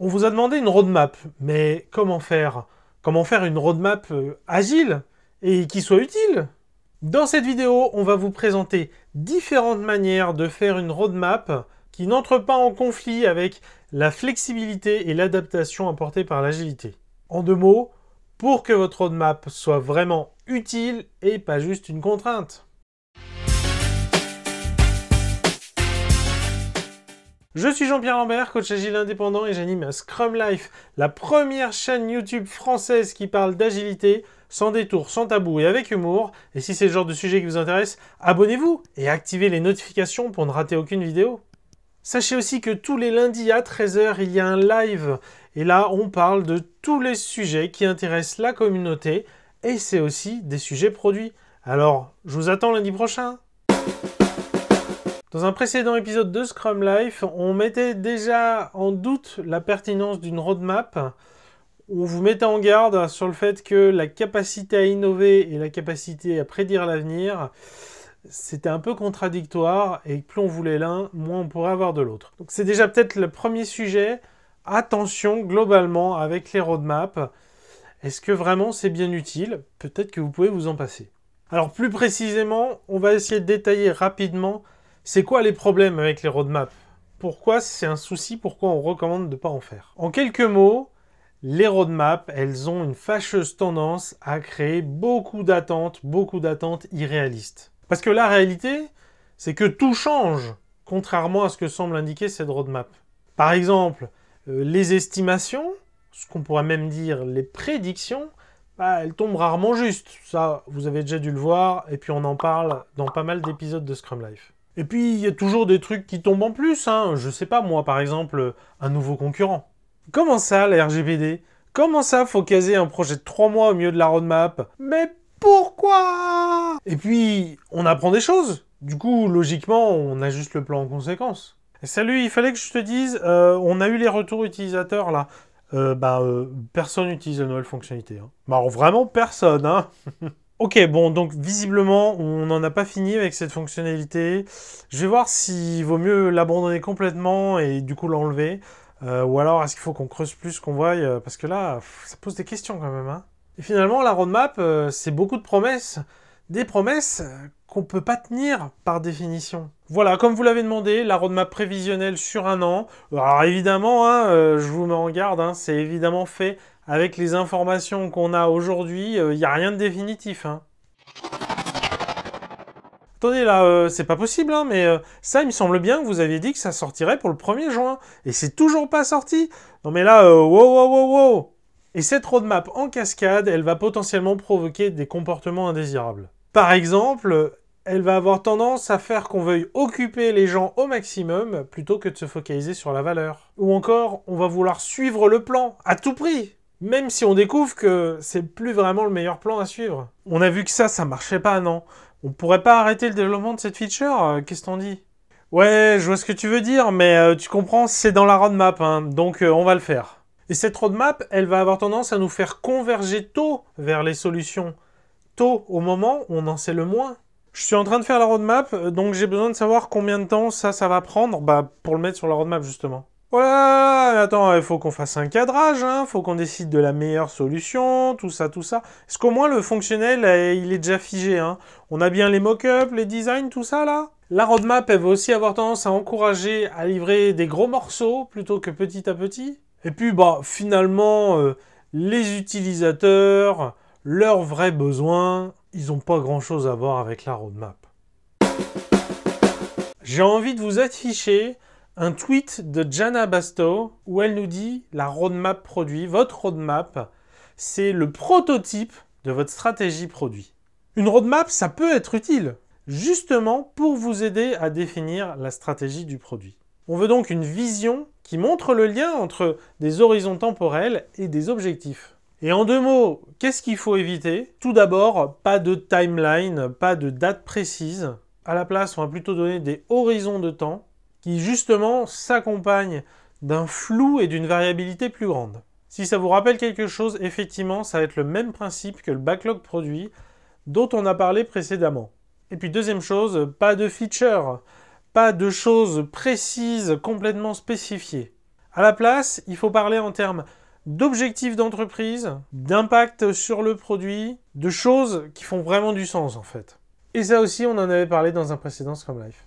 On vous a demandé une roadmap, mais comment faire? Comment faire une roadmap euh, agile et qui soit utile? Dans cette vidéo, on va vous présenter différentes manières de faire une roadmap qui n'entre pas en conflit avec la flexibilité et l'adaptation apportée par l'agilité. En deux mots, pour que votre roadmap soit vraiment utile et pas juste une contrainte. Je suis Jean-Pierre Lambert, coach agile indépendant et j'anime Scrum Life, la première chaîne YouTube française qui parle d'agilité sans détour, sans tabou et avec humour. Et si c'est le genre de sujet qui vous intéresse, abonnez-vous et activez les notifications pour ne rater aucune vidéo. Sachez aussi que tous les lundis à 13h, il y a un live. Et là, on parle de tous les sujets qui intéressent la communauté. Et c'est aussi des sujets produits. Alors, je vous attends lundi prochain. Dans un précédent épisode de Scrum Life, on mettait déjà en doute la pertinence d'une roadmap. On vous mettait en garde sur le fait que la capacité à innover et la capacité à prédire l'avenir, c'était un peu contradictoire et plus on voulait l'un, moins on pourrait avoir de l'autre. Donc c'est déjà peut-être le premier sujet. Attention globalement avec les roadmaps. Est-ce que vraiment c'est bien utile? Peut-être que vous pouvez vous en passer. Alors plus précisément, on va essayer de détailler rapidement c'est quoi les problèmes avec les roadmaps? Pourquoi c'est un souci? Pourquoi on recommande de ne pas en faire? En quelques mots, les roadmaps, elles ont une fâcheuse tendance à créer beaucoup d'attentes, beaucoup d'attentes irréalistes. Parce que la réalité, c'est que tout change, contrairement à ce que semble indiquer cette roadmap. Par exemple, euh, les estimations, ce qu'on pourrait même dire les prédictions, bah, elles tombent rarement justes. Ça, vous avez déjà dû le voir, et puis on en parle dans pas mal d'épisodes de Scrum Life. Et puis, il y a toujours des trucs qui tombent en plus. Hein. Je sais pas, moi, par exemple, un nouveau concurrent. Comment ça, la RGPD Comment ça, faut caser un projet de 3 mois au milieu de la roadmap? Mais pourquoi? Et puis, on apprend des choses. Du coup, logiquement, on ajuste le plan en conséquence. salut, il fallait que je te dise, euh, on a eu les retours utilisateurs là. Euh, bah, euh, personne n'utilise la nouvelle fonctionnalité. Hein. Bah, vraiment personne, hein Ok, bon, donc visiblement, on n'en a pas fini avec cette fonctionnalité. Je vais voir s'il vaut mieux l'abandonner complètement et du coup l'enlever. Euh, ou alors, est-ce qu'il faut qu'on creuse plus, qu'on voie euh, Parce que là, ça pose des questions quand même. Hein. Et finalement, la roadmap, euh, c'est beaucoup de promesses. Des promesses qu'on peut pas tenir par définition. Voilà, comme vous l'avez demandé, la roadmap prévisionnelle sur un an. Alors évidemment, hein, je vous mets en garde, hein, c'est évidemment fait avec les informations qu'on a aujourd'hui, il euh, n'y a rien de définitif. Hein. Attendez, là, euh, c'est pas possible, hein, mais euh, ça, il me semble bien que vous aviez dit que ça sortirait pour le 1er juin. Et c'est toujours pas sorti. Non, mais là, wow, wow, wow, wow. Et cette roadmap en cascade, elle va potentiellement provoquer des comportements indésirables. Par exemple, elle va avoir tendance à faire qu'on veuille occuper les gens au maximum plutôt que de se focaliser sur la valeur. Ou encore, on va vouloir suivre le plan à tout prix même si on découvre que c'est plus vraiment le meilleur plan à suivre. On a vu que ça, ça marchait pas, non? On pourrait pas arrêter le développement de cette feature euh, Qu'est-ce qu'on dit Ouais, je vois ce que tu veux dire, mais euh, tu comprends, c'est dans la roadmap, hein, donc euh, on va le faire. Et cette roadmap, elle va avoir tendance à nous faire converger tôt vers les solutions. Tôt, au moment où on en sait le moins. Je suis en train de faire la roadmap, donc j'ai besoin de savoir combien de temps ça, ça va prendre bah, pour le mettre sur la roadmap, justement. Voilà, attends, il faut qu'on fasse un cadrage, hein, faut qu'on décide de la meilleure solution, tout ça, tout ça. Est-ce qu'au moins le fonctionnel, eh, il est déjà figé hein? On a bien les mock-ups, les designs, tout ça là? La roadmap, elle va aussi avoir tendance à encourager à livrer des gros morceaux plutôt que petit à petit. Et puis, bah, finalement, euh, les utilisateurs, leurs vrais besoins, ils n'ont pas grand-chose à voir avec la roadmap. J'ai envie de vous afficher un tweet de Jana Basto où elle nous dit la roadmap produit, votre roadmap, c'est le prototype de votre stratégie produit. Une roadmap, ça peut être utile, justement pour vous aider à définir la stratégie du produit. On veut donc une vision qui montre le lien entre des horizons temporels et des objectifs. Et en deux mots, qu'est-ce qu'il faut éviter? Tout d'abord, pas de timeline, pas de date précise. À la place, on va plutôt donner des horizons de temps qui justement s'accompagne d'un flou et d'une variabilité plus grande. Si ça vous rappelle quelque chose, effectivement, ça va être le même principe que le backlog produit dont on a parlé précédemment. Et puis deuxième chose, pas de feature, pas de choses précises, complètement spécifiées. À la place, il faut parler en termes d'objectifs d'entreprise, d'impact sur le produit, de choses qui font vraiment du sens en fait. Et ça aussi, on en avait parlé dans un précédent Scrum Life.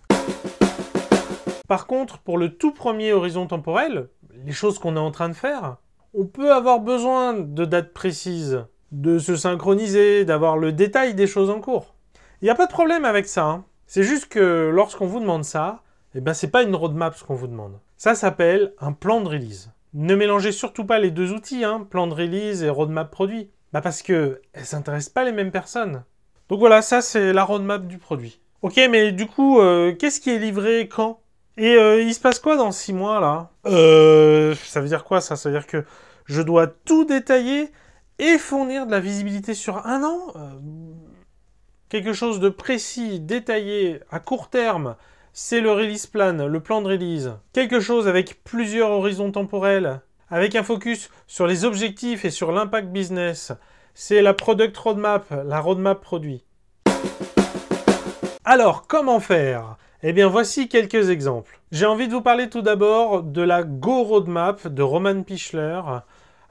Par contre, pour le tout premier horizon temporel, les choses qu'on est en train de faire, on peut avoir besoin de dates précises, de se synchroniser, d'avoir le détail des choses en cours. Il n'y a pas de problème avec ça. Hein. C'est juste que lorsqu'on vous demande ça, eh ben c'est pas une roadmap ce qu'on vous demande. Ça s'appelle un plan de release. Ne mélangez surtout pas les deux outils, hein, plan de release et roadmap produit. Bah parce que elles s'intéressent pas les mêmes personnes. Donc voilà, ça c'est la roadmap du produit. Ok, mais du coup, euh, qu'est-ce qui est livré quand? Et euh, il se passe quoi dans six mois là? Euh, Ça veut dire quoi ça? Ça veut dire que je dois tout détailler et fournir de la visibilité sur un an? Euh, Quelque chose de précis, détaillé, à court terme, c'est le release plan, le plan de release. Quelque chose avec plusieurs horizons temporels, avec un focus sur les objectifs et sur l'impact business. C'est la product roadmap, la roadmap produit. Alors, comment faire? Eh bien, voici quelques exemples. J'ai envie de vous parler tout d'abord de la Go Roadmap de Roman Pichler.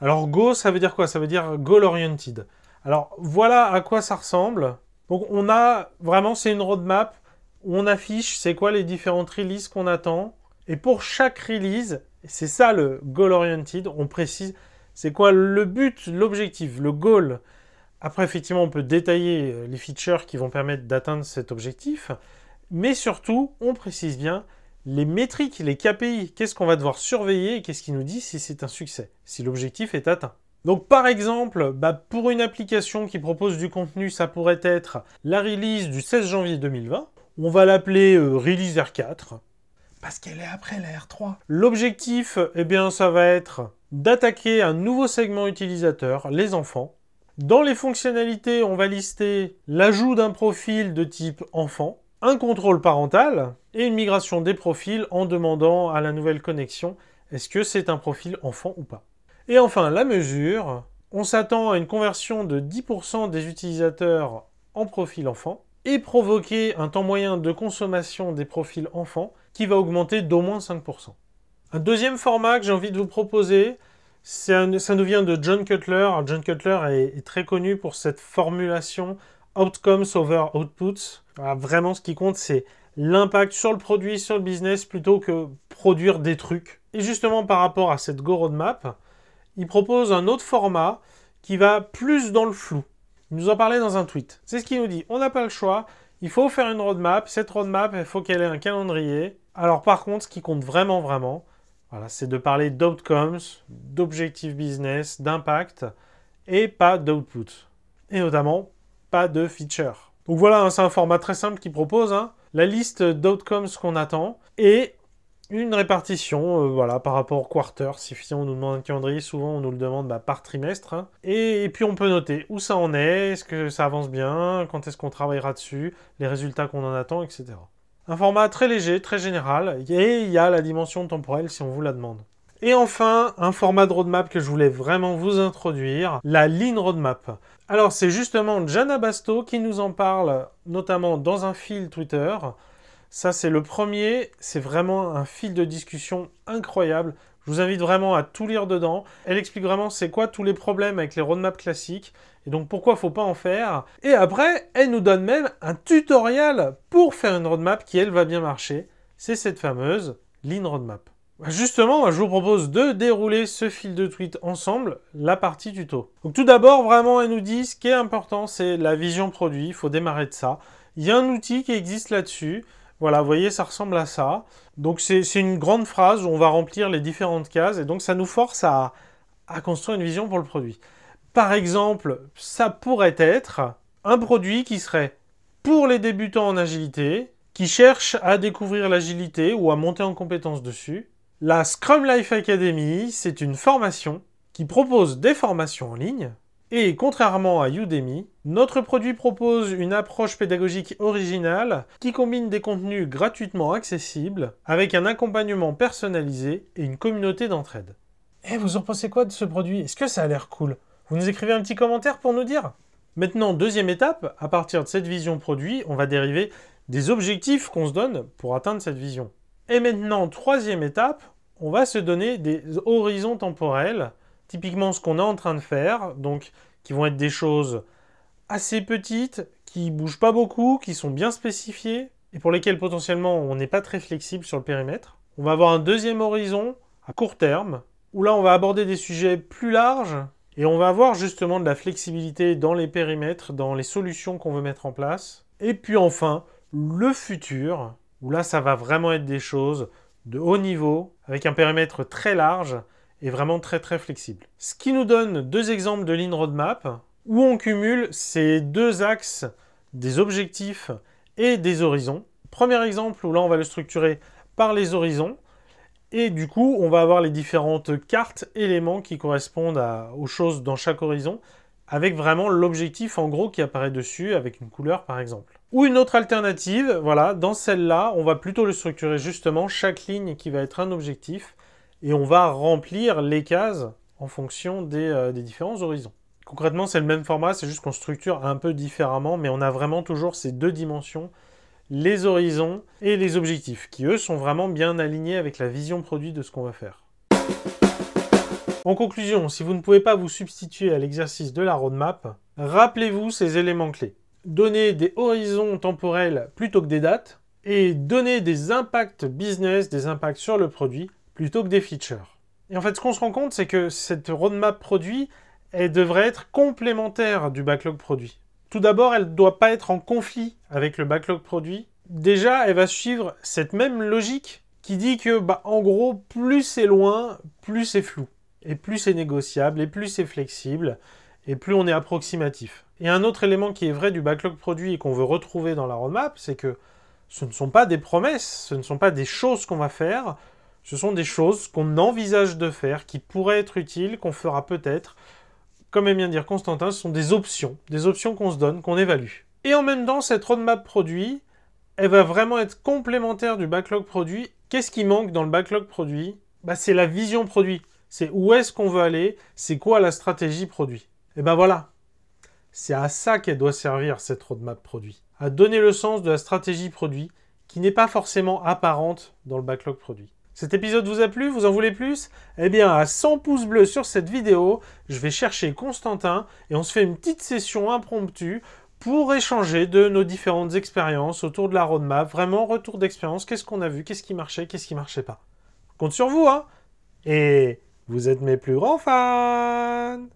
Alors, Go, ça veut dire quoi? Ça veut dire Goal Oriented. Alors, voilà à quoi ça ressemble. Donc, on a vraiment, c'est une roadmap on affiche c'est quoi les différentes releases qu'on attend. Et pour chaque release, c'est ça le goal oriented, on précise c'est quoi le but, l'objectif, le goal. Après, effectivement, on peut détailler les features qui vont permettre d'atteindre cet objectif. Mais surtout, on précise bien les métriques, les KPI. Qu'est-ce qu'on va devoir surveiller et qu'est-ce qui nous dit si c'est un succès, si l'objectif est atteint. Donc par exemple, bah, pour une application qui propose du contenu, ça pourrait être la release du 16 janvier 2020. On va l'appeler euh, Release R4 parce qu'elle est après la R3. L'objectif, eh bien, ça va être d'attaquer un nouveau segment utilisateur, les enfants. Dans les fonctionnalités, on va lister l'ajout d'un profil de type enfant, un contrôle parental et une migration des profils en demandant à la nouvelle connexion est-ce que c'est un profil enfant ou pas. Et enfin, la mesure, on s'attend à une conversion de 10% des utilisateurs en profil enfant et provoquer un temps moyen de consommation des profils enfants qui va augmenter d'au moins 5%. Un deuxième format que j'ai envie de vous proposer, ça nous vient de John Cutler. John Cutler est, très connu pour cette formulation outcomes over outputs. vraiment, ce qui compte, c'est l'impact sur le produit, sur le business, plutôt que produire des trucs. Et justement, par rapport à cette Go Roadmap, il propose un autre format qui va plus dans le flou. Il nous en parlait dans un tweet. C'est ce qu'il nous dit. On n'a pas le choix. Il faut faire une roadmap. Cette roadmap, il faut qu'elle ait un calendrier. Alors par contre, ce qui compte vraiment, vraiment, voilà, c'est de parler d'outcomes, d'objectifs business, d'impact, et pas d'output. Et notamment, pas de feature. Donc voilà, hein, c'est un format très simple qui propose hein, la liste d'outcomes qu'on attend et une répartition euh, voilà, par rapport au quarter. Si on nous demande un calendrier, souvent on nous le demande bah, par trimestre. Hein. Et, puis on peut noter où ça en est, est-ce que ça avance bien, quand est-ce qu'on travaillera dessus, les résultats qu'on en attend, etc. Un format très léger, très général, et il y a la dimension temporelle si on vous la demande. Et enfin, un format de roadmap que je voulais vraiment vous introduire, la Lean Roadmap. Alors c'est justement Jana Basto qui nous en parle, notamment dans un fil Twitter. Ça, c'est le premier. C'est vraiment un fil de discussion incroyable. Je vous invite vraiment à tout lire dedans. Elle explique vraiment c'est quoi tous les problèmes avec les roadmaps classiques et donc pourquoi faut pas en faire. Et après, elle nous donne même un tutoriel pour faire une roadmap qui elle va bien marcher. C'est cette fameuse Lean Roadmap. Justement, je vous propose de dérouler ce fil de tweet ensemble, la partie tuto. Donc tout d'abord, vraiment, elle nous dit ce qui est important, c'est la vision produit. Il faut démarrer de ça. Il y a un outil qui existe là-dessus. Voilà, vous voyez, ça ressemble à ça. Donc c'est une grande phrase où on va remplir les différentes cases et donc ça nous force à, construire une vision pour le produit. Par exemple, ça pourrait être un produit qui serait pour les débutants en agilité, qui cherchent à découvrir l'agilité ou à monter en compétence dessus. La Scrum Life Academy, c'est une formation qui propose des formations en ligne et contrairement à Udemy, notre produit propose une approche pédagogique originale qui combine des contenus gratuitement accessibles avec un accompagnement personnalisé et une communauté d'entraide. Eh, vous en pensez quoi de ce produit? Est-ce que ça a l'air cool? Vous nous écrivez un petit commentaire pour nous dire Maintenant, deuxième étape, à partir de cette vision produit, on va dériver des objectifs qu'on se donne pour atteindre cette vision. Et maintenant, troisième étape, on va se donner des horizons temporels, typiquement ce qu'on est en train de faire, donc qui vont être des choses assez petites, qui bougent pas beaucoup, qui sont bien spécifiées, et pour lesquelles potentiellement on n'est pas très flexible sur le périmètre. On va avoir un deuxième horizon à court terme, où là on va aborder des sujets plus larges, et on va avoir justement de la flexibilité dans les périmètres, dans les solutions qu'on veut mettre en place. Et puis enfin, le futur, où là ça va vraiment être des choses de haut niveau, avec un périmètre très large et vraiment très très flexible. Ce qui nous donne deux exemples de ligne roadmap, où on cumule ces deux axes des objectifs et des horizons. Premier exemple où là on va le structurer par les horizons, et du coup on va avoir les différentes cartes, éléments qui correspondent aux choses dans chaque horizon, avec vraiment l'objectif en gros qui apparaît dessus, avec une couleur par exemple. Ou une autre alternative, voilà, dans celle-là, on va plutôt le structurer justement, chaque ligne qui va être un objectif, et on va remplir les cases en fonction des, euh, des différents horizons. Concrètement, c'est le même format, c'est juste qu'on structure un peu différemment, mais on a vraiment toujours ces deux dimensions, les horizons et les objectifs, qui eux sont vraiment bien alignés avec la vision produit de ce qu'on va faire. En conclusion, si vous ne pouvez pas vous substituer à l'exercice de la roadmap, rappelez-vous ces éléments clés. Donner des horizons temporels plutôt que des dates, et donner des impacts business, des impacts sur le produit, plutôt que des features. Et en fait, ce qu'on se rend compte, c'est que cette roadmap produit, elle devrait être complémentaire du backlog produit. Tout d'abord, elle ne doit pas être en conflit avec le backlog produit. Déjà, elle va suivre cette même logique qui dit que, bah, en gros, plus c'est loin, plus c'est flou. Et plus c'est négociable, et plus c'est flexible, et plus on est approximatif. Et un autre élément qui est vrai du backlog produit et qu'on veut retrouver dans la roadmap, c'est que ce ne sont pas des promesses, ce ne sont pas des choses qu'on va faire, ce sont des choses qu'on envisage de faire, qui pourraient être utiles, qu'on fera peut-être, comme aime bien dire Constantin, ce sont des options, des options qu'on se donne, qu'on évalue. Et en même temps, cette roadmap produit, elle va vraiment être complémentaire du backlog produit. Qu'est-ce qui manque dans le backlog produit? Bah, C'est la vision produit. C'est où est-ce qu'on veut aller, c'est quoi la stratégie produit? Et ben voilà, c'est à ça qu'elle doit servir cette roadmap produit. À donner le sens de la stratégie produit qui n'est pas forcément apparente dans le backlog produit. Cet épisode vous a plu? Vous en voulez plus? Eh bien, à 100 pouces bleus sur cette vidéo, je vais chercher Constantin et on se fait une petite session impromptue pour échanger de nos différentes expériences autour de la roadmap. Vraiment, retour d'expérience. Qu'est-ce qu'on a vu? Qu'est-ce qui marchait? Qu'est-ce qui marchait pas? Compte sur vous, hein Et vous êtes mes plus grands fans